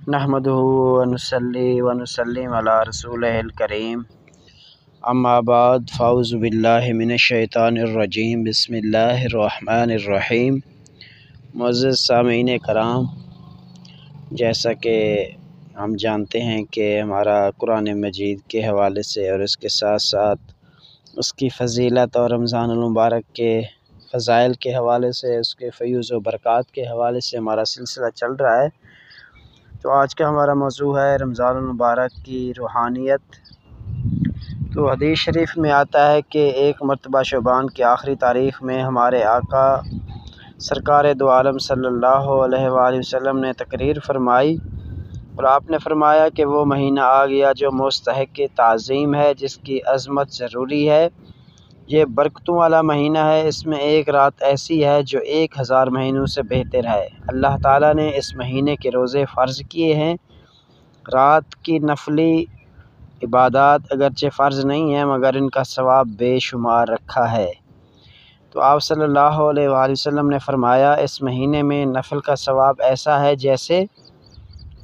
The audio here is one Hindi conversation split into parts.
नहमदनसली वनसलीम रसूल करीम अम्माबाद फ़ाउज़बिल्लिमिनशैतानरजीम बसमीम मज़ सामीन कराम जैसा कि हम जानते हैं कि हमारा कुरान मजीद के हवाले से और इसके साथ साथ उसकी फ़जीलत और रमज़ान मुबारक के फ़ज़ाइल के हवाले से उसके फ़यूज़ बरक़ात के हवाले से हमारा सिलसिला चल रहा है तो आज का हमारा मौजू है रमज़ान मुबारक की रूहानियत। तो हदीस शरीफ में आता है कि एक मरतबा शुबान की आखिरी तारीख़ में हमारे आका सरकार दो आलम सल्लल्लाहु अलैहि वसल्लम ने तकरीर फरमाई और आपने फरमाया कि वो महीना आ गया जो मुस्तक तज़ीम है, जिसकी अज़मत ज़रूरी है। ये बरकतों वाला महीना है। इसमें एक रात ऐसी है जो एक हज़ार महीनों से बेहतर है। अल्लाह ताला ने इस महीने के रोज़े फ़र्ज़ किए हैं। रात की नफली इबादत अगरचे फ़र्ज़ नहीं है, मगर इनका सवाब बेशुमार रखा है। तो आप सल्लल्लाहु अलैहि वसल्लम ने फरमाया, इस महीने में नफल का सवाब ऐसा है जैसे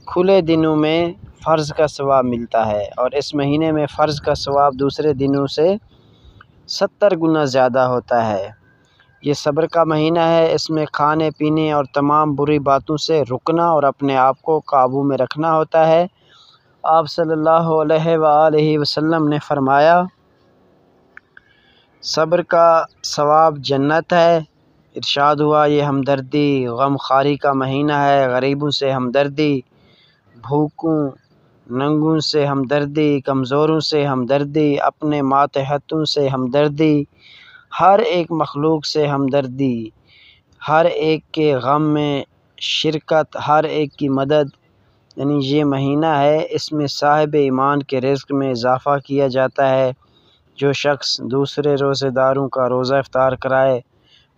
खुले दिनों में फ़र्ज़ का सवाब मिलता है और इस महीने में फ़र्ज़ का सवाब दूसरे दिनों से सत्तर गुना ज़्यादा होता है। ये सब्र का महीना है, इसमें खाने, पीने और तमाम बुरी बातों से रुकना और अपने आप को काबू में रखना होता है। आप सल्लल्लाहु अलैहि वसल्लम ने फरमाया, सब्र का सवाब जन्नत है। इरशाद हुआ, ये हमदर्दी गम खारी का महीना है, गरीबों से हमदर्दी, भूखों नंगों से हमदर्दी, कमज़ोरों से हमदर्दी, अपने मातहतों से हमदर्दी, हर एक मखलूक से हमदर्दी, हर एक के गम में शिरकत, हर एक की मदद। यानी ये महीना है, इसमें साहिब ईमान के रिज़्क़ में इजाफ़ा किया जाता है। जो शख्स दूसरे रोज़ेदारों का रोज़ा इफ्तार कराए,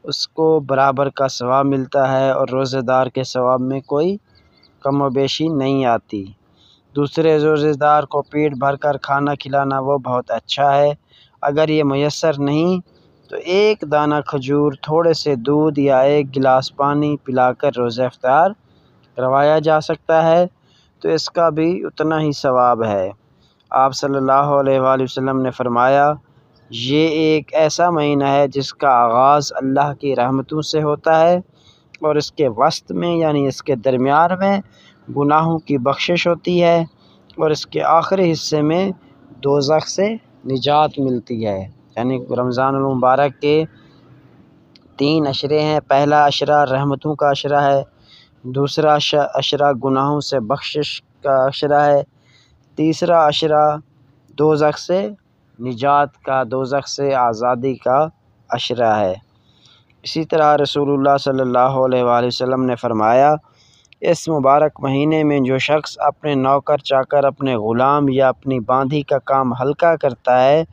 उसको बराबर का सवाब मिलता है और रोज़ेदार के सवाब में कोई कम बेशी नहीं आती। दूसरे रोज़ेदार को पेट भर कर खाना खिलाना वो बहुत अच्छा है। अगर ये मैसर नहीं तो एक दाना खजूर, थोड़े से दूध या एक गिलास पानी पिलाकर रोज़ा अफ्तार करवाया जा सकता है। तो इसका भी उतना ही सवाब है। आप सल्लल्लाहु अलैहि वसल्लम ने फरमाया, ये एक ऐसा महीना है जिसका आगाज़ अल्लाह की रहमतों से होता है और इसके वस्त में, यानी इसके दरमियान में गुनाहों की बख्शिश होती है और इसके आखिरी हिस्से में दोज़ख से निजात मिलती है। यानी रमज़ान मुबारक के तीन अशरे हैं। पहला अशरा रहमतों का अशरा है। दूसरा अशरा गुनाहों से बख्शिश का अशरा है। तीसरा अशरा दोज़ख से निजात का, दोज़ख से आज़ादी का अशरा है। इसी तरह रसूलुल्लाह सल्लल्लाहु अलैहि वसल्लम ने फरमाया इस मुबारक महीने में जो शख्स अपने नौकर, चाकर, अपने ग़ुलाम या अपनी बांधी का काम हल्का करता है,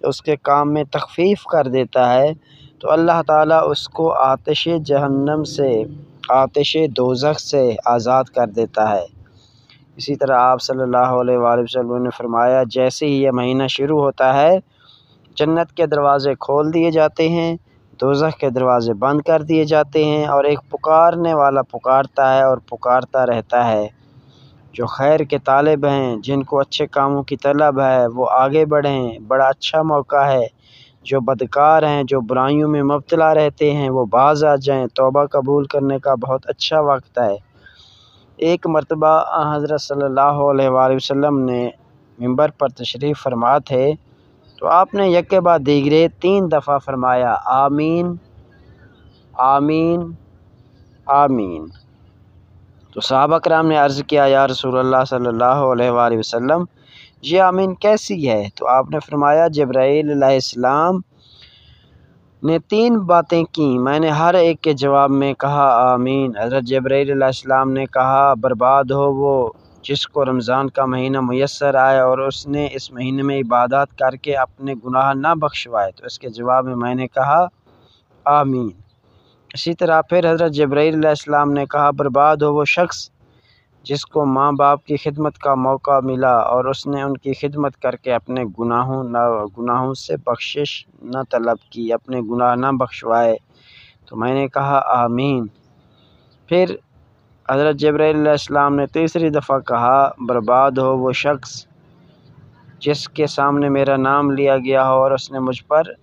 उसके काम में तखफ़ीफ़ कर देता है तो अल्लाह ताला उसको आतिश जहन्नम से, आतिश दोज़ख से आज़ाद कर देता है। इसी तरह आप सल्लल्लाहु अलैहि वसल्लम ने फरमाया, जैसे ही यह महीना शुरू होता है, जन्नत के दरवाज़े खोल दिए जाते हैं दोज़ख के दरवाज़े बंद कर दिए जाते हैं और एक पुकारने वाला पुकारता है और पुकारता रहता है। जो खैर के तालब हैं, जिनको अच्छे कामों की तलब है, वो आगे बढ़ें। बड़ा अच्छा मौका है। जो बदकार हैं, जो बुराइयों में मुबतला रहते हैं, वो बाज़ आ जाएँ। तोबा कबूल करने का बहुत अच्छा वक्त है। एक मरतबा हज़रत सल्लल्लाहु अलैहि वसल्लम ने मंबर पर तशरीफ़ फरमा थे। तो आपने यक के बाद दीगरे तीन दफ़ा फरमाया, आमीन आमीन आमीन। तो साहब कराम ने अर्ज़ किया, या सल्लल्लाहु अलैहि वसल्लम, ये आमीन कैसी है? तो आपने फरमाया जब्राईसलाम ने तीन बातें की। मैंने हर एक के जवाब में कहा, आमीन। हज़रत जब्राईसलाम ने कहा, बर्बाद हो वो। जिसको रमज़ान का महीना मैसर आए और उसने इस महीने में इबादत करके अपने गुनाह ना बख्शवाए तो इसके जवाब में मैंने कहा, आमीन। इसी तरह फिर हज़रत जब्राईसम ने कहा, बर्बाद हो वो शख्स जिसको माँ बाप की खिदमत का मौका मिला और उसने उनकी खिदमत करके अपने गुनाहों न, गुनाहों से बख्शिश न तलब की, अपने गुनाह ना बख्शवाए तो मैंने कहा, आमीन। फिर हज़रत जब्राम ने तीसरी दफ़ा कहा, बर्बाद हो वो शख्स जिसके सामने मेरा नाम लिया गया हो और उसने मुझ पर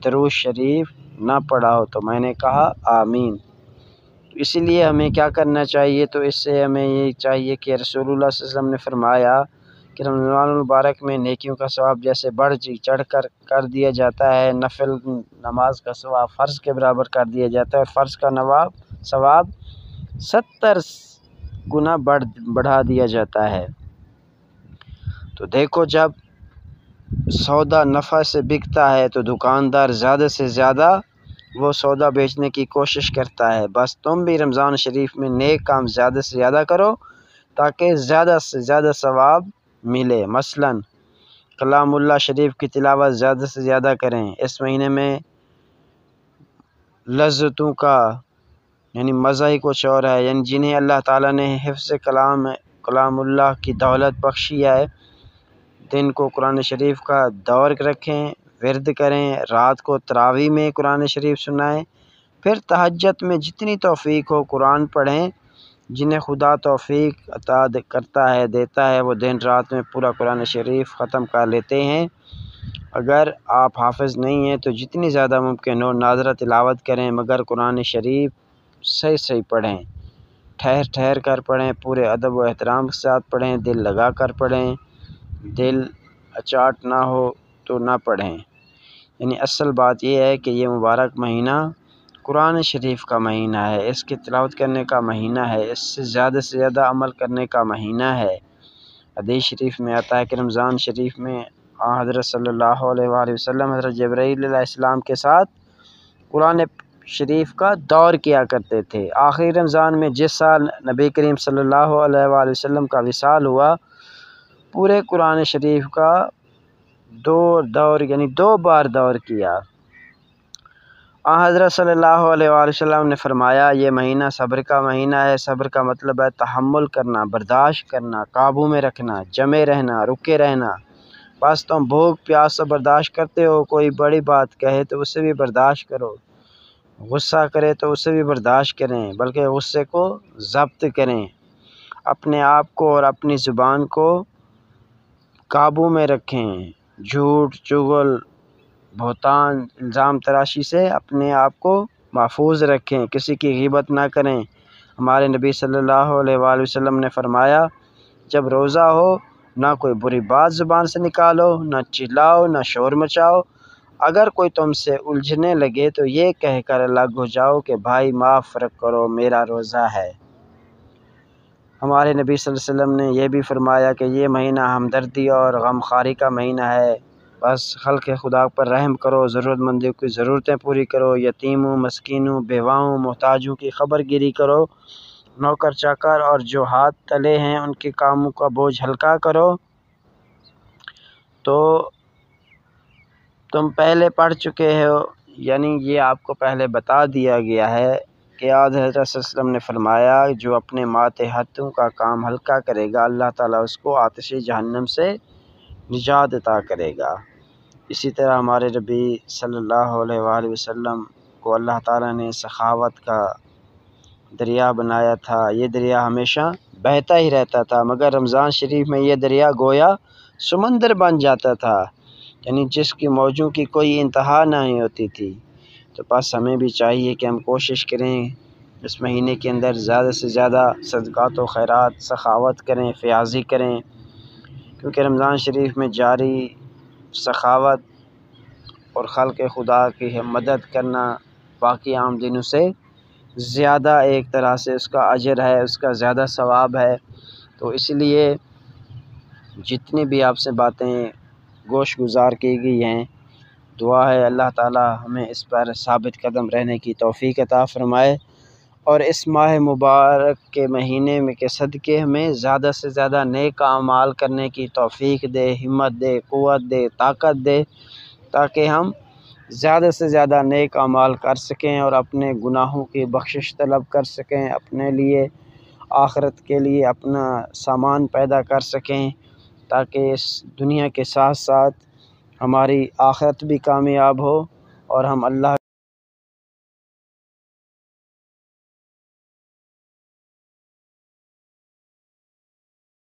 दरूज शरीफ ना पढ़ा हो। तो मैंने कहा, आमीन। तो इसीलिए हमें क्या करना चाहिए? तो इससे हमें ये चाहिए कि रसूलुल्लाह वसल्लम ने फरमाया कि रमज़ान मुबारक में नेकियों का सवाब जैसे बढ़ चढ़ कर कर दिया जाता है। नफिल, नमाज़ का सवाब फ़र्ज़ के बराबर कर दिया जाता है फ़र्ज़ का नवाब, सवाब सत्तर गुना बढ़, बढ़ा दिया जाता है। तो देखो, जब सौदा नफ़ा से बिकता है तो दुकानदार ज़्यादा से ज़्यादा वो सौदा बेचने की कोशिश करता है। बस तुम भी रमज़ान शरीफ में नेक काम ज़्यादा से ज़्यादा करो, ताकि ज़्यादा से ज़्यादा सवाब मिले। मसलन कलामुल्ला शरीफ की तिलावत ज़्यादा से ज़्यादा करें। इस महीने में लज्जतों का यानी मज़ा ही कुछ और है। यानी जिन्हें अल्लाह ताला ने हिफ्स कलाम कलामुल्ला की दौलत बख्शी है दिन को कुरान शरीफ का दौर रखें, वर्द करें, रात को तरावी में कुरान शरीफ सुनाएँ, फिर तहजत में जितनी तौफ़ी हो कुरान पढ़ें, जिन्हें खुदा तौफ़ी अता करता है, देता है, वो दिन रात में पूरा कुरान शरीफ ख़त्म कर लेते हैं। अगर आप हाफिज़ नहीं हैं तो जितनी ज़्यादा मुमकिन हो, नाजरा तिलावत करें, मगर कुरान शरीफ सही सही पढ़ें। ठहर ठहर कर पढ़ें, पूरे अदब व एहतराम के साथ पढ़ें, दिल लगा कर पढ़ें, दिल अचाट ना हो तो ना पढ़ें। यानी असल बात यह है कि ये मुबारक महीना कुरान शरीफ का महीना है, इसकी तलावत करने का महीना है, इससे ज़्यादा से ज़्यादा अमल करने का महीना है। हदीस शरीफ में आता है कि रमज़ान शरीफ में हज़रत सल्लल्लाहु अलैहि वसल्लम, हज़रत जब्राईसलाम के साथ कुरान शरीफ का दौर किया करते थे। आखिरी रमज़ान में जिस साल नबी करीम सल्लल्लाहु अलैहि का विसाल हुआ, पूरे कुरान शरीफ का दो दौर, यानी दो बार दौर किया। हज़रत सल्लल्लाहु अलैहि ने फरमाया, ये महीना सब्र का महीना है। सब्र का मतलब है तहमुल करना, बर्दाश्त करना, काबू में रखना, जमे रहना, रुके रहना। बस तुम भूख प्यास से बर्दाश्त करते हो, कोई बड़ी बात कहे तो उससे भी बर्दाश्त करो। गुस्सा करे तो उससे भी बर्दाश्त करें, बल्कि गुस्से को ज़ब्त करें। अपने आप को और अपनी ज़ुबान को काबू में रखें। झूठ, चुगल बहुतान इल्ज़ाम तराशी से अपने आप को महफूज रखें। किसी की गिबत ना करें। हमारे नबी सल्लल्लाहु अलैहि वसल्लम ने फरमाया, जब रोज़ा हो, ना कोई बुरी बात ज़ुबान से निकालो, ना चिल्लाओ, ना शोर मचाओ अगर कोई तुमसे उलझने लगे तो ये कहकर अलग हो जाओ कि भाई माफ़ करो, मेरा रोज़ा है। हमारे नबी सल्लल्लाहु अलैहि वसल्लम ने यह भी फरमाया कि ये महीना हमदर्दी और गमखारी का महीना है। बस खल के खुदा पर रहम करो, ज़रूरतमंदों की ज़रूरतें पूरी करो, यतीमों, मस्किनों, बेवाओं, मोहताजों की खबर गिरी करो, नौकर, चाकर और जो हाथ तले हैं, उनके कामों का बोझ हल्का करो। तो तुम पहले पढ़ चुके हो, यानी ये आपको पहले बता दिया गया है कि आज हज़रत ने फरमाया, जो अपने माते हाथों का काम हल्का करेगा, अल्लाह ताला उसको आतिश जहन्नम से निजात अता करेगा। इसी तरह हमारे रबी सल्लल्लाहु अलैहि वसल्लम को अल्लाह ताला ने सखावत का दरिया बनाया था। ये दरिया हमेशा बहता ही रहता था, मगर रमज़ान शरीफ में ये दरिया गोया समंदर बन जाता था। यानी जिसकी मौजों की कोई इंतहा नहीं होती थी। तो बस हमें भी चाहिए कि हम कोशिश करें, इस महीने के अंदर ज़्यादा से ज़्यादा सदक़ात व खैरात, सखावत करें, फ़याज़ी करें। क्योंकि रमज़ान शरीफ में जारी सखावत और खल के खुदा की है मदद करना बाकी आम दिनों से ज़्यादा एक तरह से उसका अजर है, उसका ज़्यादा सवाब है। तो इसलिए जितनी भी आपसे बातें गोश गुज़ार की गई हैं। दुआ है अल्लाह ताला हमें इस पर साबित कदम रहने की तौफ़ी अता फ़रमाए और इस माह मुबारक के महीने में के सदक़े हमें ज़्यादा से ज़्यादा नेक अमाल करने की तौफ़ी दे, हिम्मत दे क़ुव्वत दे, ताकत दे, ताकि हम ज़्यादा से ज़्यादा नेक अमाल कर सकें और अपने गुनाहों की बख्शिश तलब कर सकें, अपने लिए, आखरत के लिए अपना सामान पैदा कर सकें। ताकि इस दुनिया के साथ साथ हमारी आखरत भी कामयाब हो और हम अल्लाह